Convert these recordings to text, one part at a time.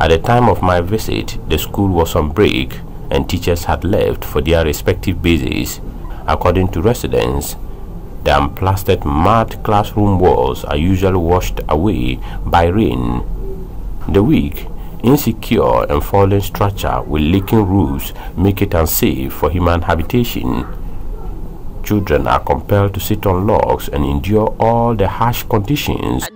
At the time of my visit, the school was on break and teachers had left for their respective bases. According to residents, the unplastered mud classroom walls are usually washed away by rain. The weak, insecure and fallen structure with leaking roofs make it unsafe for human habitation. Children are compelled to sit on logs and endure all the harsh conditions.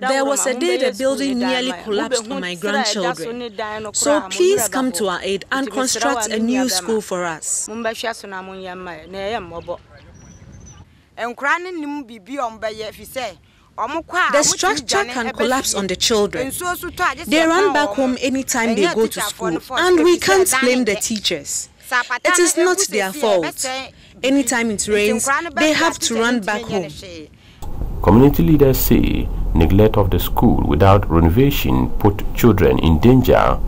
There was a day the building nearly collapsed on my grandchildren. So please come to our aid and construct a new school for us. The structure can collapse on the children. They run back home anytime they go to school, and we can't blame the teachers. It is not their fault. Anytime it rains, they have to run back home. Community leaders say neglect of the school without renovation put children in danger.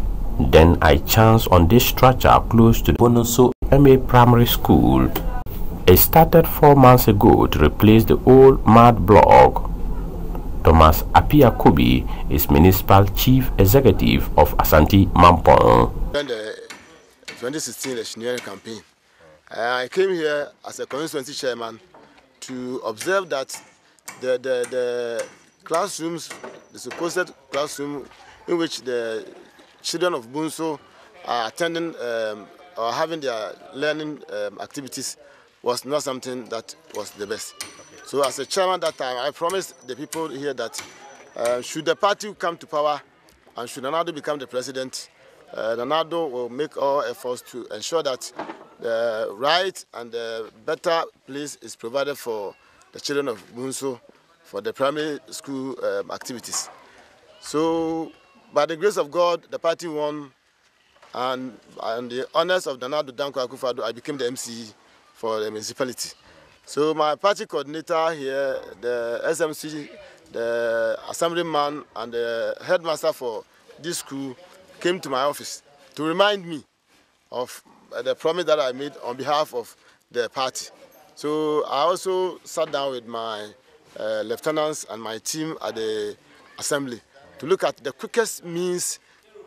Then I chanced on this structure close to the Bunuso MA Primary School. It started four months ago to replace the old mud block. Thomas Appiah Kubi is Municipal Chief Executive of Asante Mampong. During the 2016 electioneering campaign, I came here as a constituency chairman to observe that the, the, the classrooms, the supposed classroom in which the children of Bunuso are attending um, or having their learning um, activities was not something that was the best. So as a chairman that time, I promised the people here that uh, should the party come to power and should Nana Addo become the president, uh, will make all efforts to ensure that the right and the better place is provided for the children of Bunuso for the primary school um, activities. So by the grace of God, the party won and, and the honors of Nana Addo Dankwa Akufo-Addo, I became the MC for the municipality. So my party coordinator here, the SMC, the assemblyman and the headmaster for this school came to my office to remind me of the promise that I made on behalf of the party. So I also sat down with my uh, lieutenants and my team at the assembly to look at the quickest means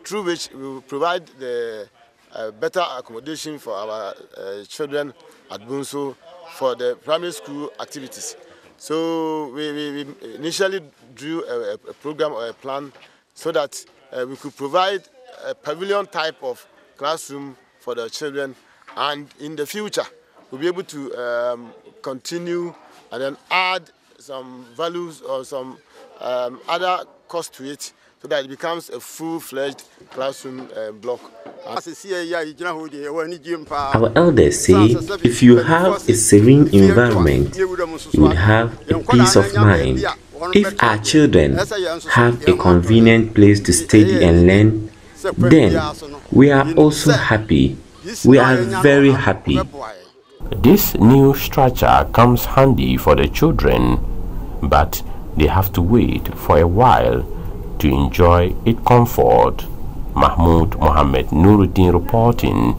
through which we will provide the uh, better accommodation for our uh, children at Bunuso for the primary school activities. So we, we, we initially drew a, a, program or a plan so that uh, we could provide a pavilion type of classroom for the children and in the future we'll be able to um, continue and then add some values or some um, other cost to it so that it becomes a full-fledged classroom uh, block. Our elders say if you have a serene environment, you would have a peace of mind. If our children have a convenient place to study and learn, then we are also happy. We are very happy. This new structure comes handy for the children, but they have to wait for a while to enjoy its comfort. Mahmud Mohammed Nurudeen reporting